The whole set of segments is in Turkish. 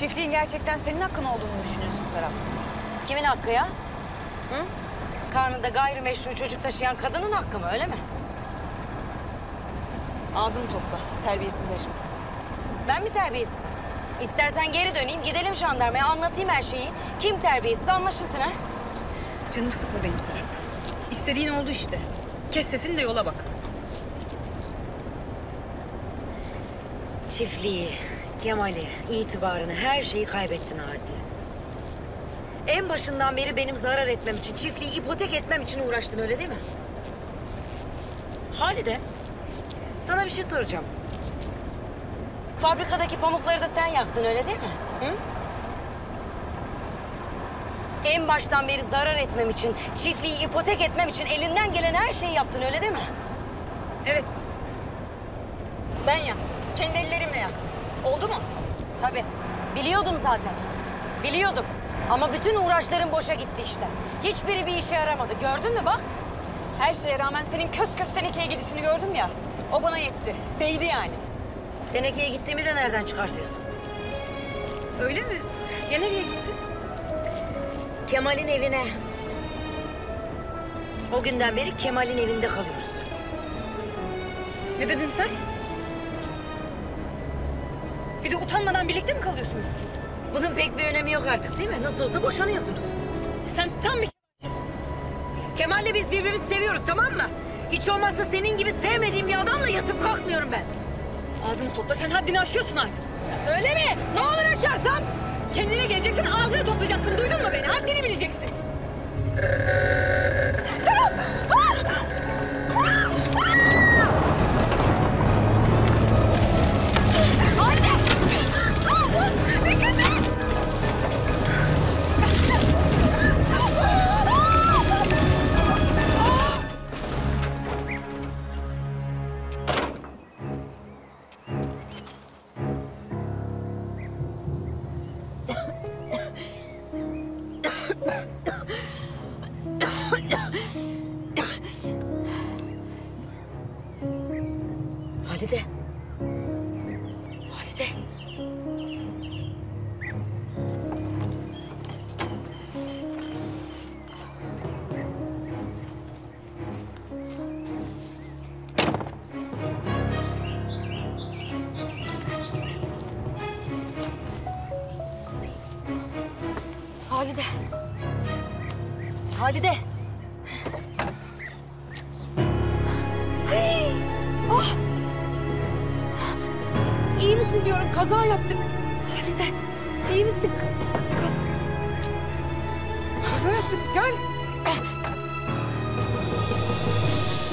Çiftliğin gerçekten senin hakkın olduğunu düşünüyorsun Serap. Kimin hakkı ya? Hı? Karnında gayrimeşru çocuk taşıyan kadının hakkı mı öyle mi? Ağzını topla, terbiyesizleşme. Ben mi terbiyesizim? İstersen geri döneyim gidelim jandarmaya anlatayım her şeyi. Kim terbiyesiz anlaşılsın ha? Canımı sıkma benim Serap. İstediğin oldu işte. Kes sesini de yola bak. Çiftliği, Kemal'i, itibarını, her şeyi kaybettin Adile. En başından beri benim zarar etmem için, çiftliği ipotek etmem için uğraştın öyle değil mi? Halide, sana bir şey soracağım. Fabrikadaki pamukları da sen yaktın öyle değil mi? Hı? En baştan beri zarar etmem için, çiftliği ipotek etmem için elinden gelen her şeyi yaptın öyle değil mi? Evet. Ben yaktım. Kendi ellerimle yaktım. Oldu mu? Tabii. Biliyordum zaten. Biliyordum. Ama bütün uğraşlarım boşa gitti işte. Hiçbiri bir işe yaramadı. Gördün mü bak? Her şeye rağmen senin kös kös tenekeye gidişini gördüm ya. O bana yetti. Değdi yani. Tenekeye gittiğimi de nereden çıkartıyorsun? Öyle mi? Ya nereye gitti? Kemal'in evine. O günden beri Kemal'in evinde kalıyoruz. Ne dedin sen? Bir de utanmadan birlikte mi kalıyorsunuz siz? Bunun pek bir önemi yok artık değil mi? Nasıl olsa boşanıyorsunuz. Sen tam bir Kemal'le biz birbirimizi seviyoruz tamam mı? Hiç olmazsa senin gibi sevmediğim bir adamla yatıp kalkmıyorum ben. ağzını topla. Sen haddini aşıyorsun artık. Öyle mi? Ne olur aşarsam? Kendine geleceksin, ağzını toplayacaksın. Duydun mu beni? Haddini bileceksin. Halide. Halide. Halide. Halide. İyi misin diyorum. Kaza yaptık. Halide, iyi misin? Ka- ka- kaza yaptık. Gel.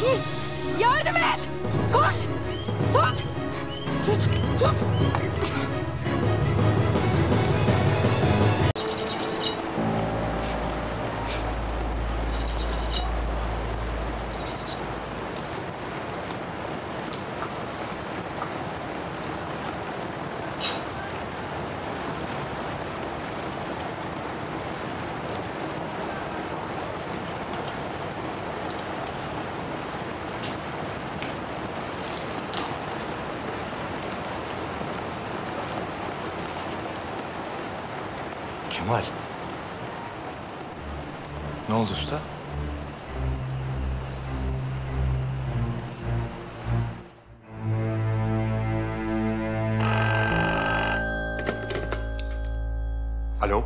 Dur. Yardım et. Koş. Tut. Tut. Tut. Kemal. Ne oldu usta? Alo?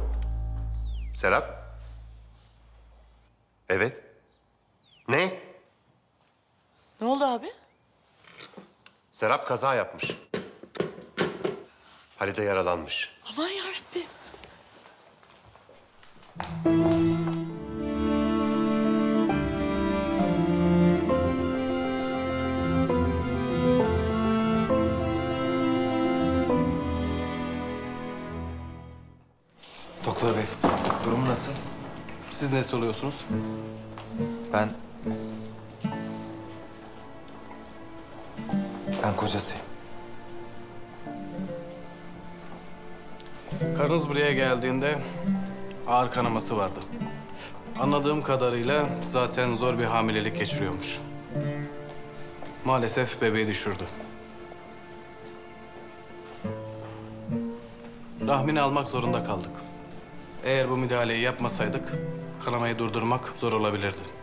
Serap? Evet. Ne? Ne oldu abi? Serap kaza yapmış. Halide yaralanmış. Doktor bey, durumu nasıl? Siz ne oluyorsunuz? Ben... Ben kocasıyım. Karınız buraya geldiğinde ağır kanaması vardı. Anladığım kadarıyla zaten zor bir hamilelik geçiriyormuş. Maalesef bebeği düşürdü. Rahmini almak zorunda kaldık. Eğer bu müdahaleyi yapmasaydık kanamayı durdurmak zor olabilirdi.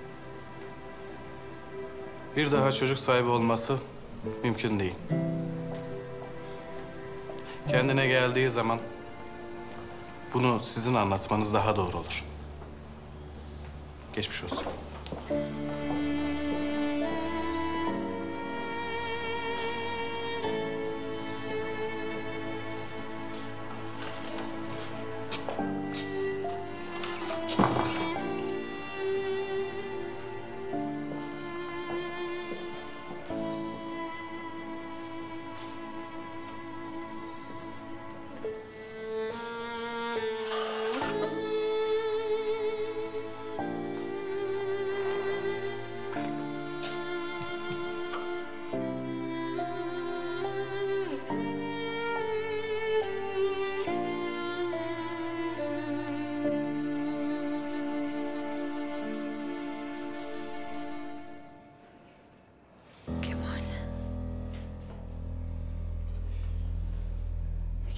Bir daha çocuk sahibi olması mümkün değil. Kendine geldiği zaman bunu sizin anlatmanız daha doğru olur. Geçmiş olsun.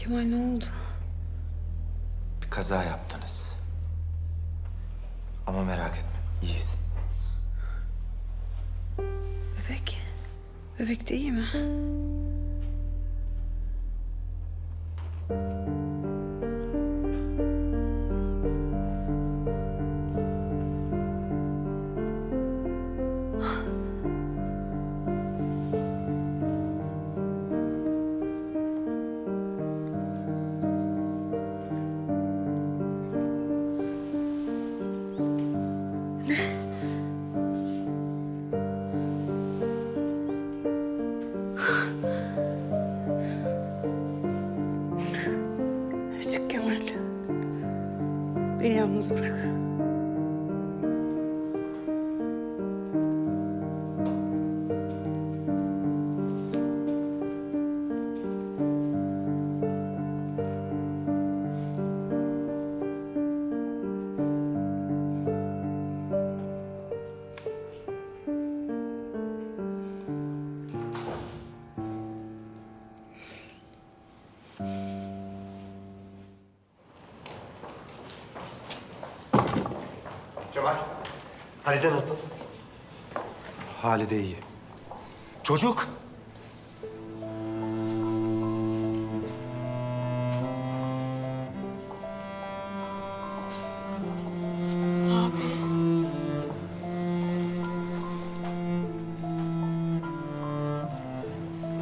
Kemal ne oldu? Bir kaza yaptınız. Ama merak etme, iyisin. Bebek. Bebek de iyi mi? Beni yalnız bırak. Halide nasıl? Hali de iyi. Çocuk.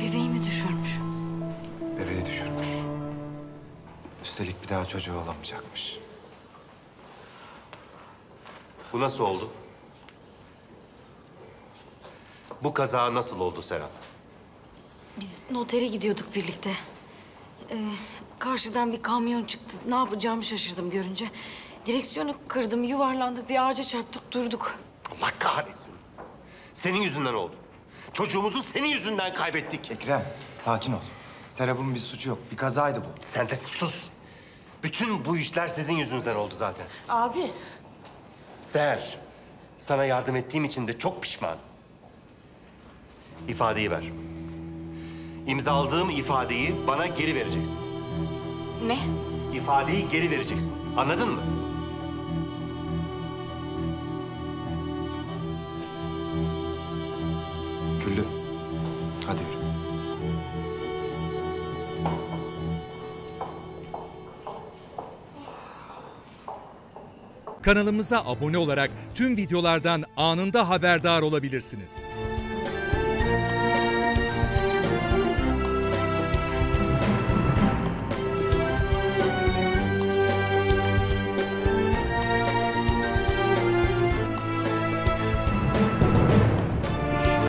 Bebeği mi düşürmüş? Bebeği düşürmüş. Üstelik bir daha çocuğu olamayacakmış. Bu nasıl oldu? Bu kaza nasıl oldu Serap? Biz notere gidiyorduk birlikte. Ee, karşıdan bir kamyon çıktı. Ne yapacağımı şaşırdım görünce. Direksiyonu kırdım, yuvarlandık, bir ağaca çarptık, durduk. Allah kahretsin. Senin yüzünden oldu. Çocuğumuzu senin yüzünden kaybettik. Ekrem, sakin ol. Serap'ın bir suçu yok. Bir kazaydı bu. Sen de sus. Bütün bu işler sizin yüzünüzden oldu zaten. Abi. Seher, sana yardım ettiğim için de çok pişman. İfadeyi ver. İmzaladığım ifadeyi bana geri vereceksin. Ne? İfadeyi geri vereceksin. Anladın mı? Güllü, hadi yürü. Kanalımıza abone olarak tüm videolardan anında haberdar olabilirsiniz.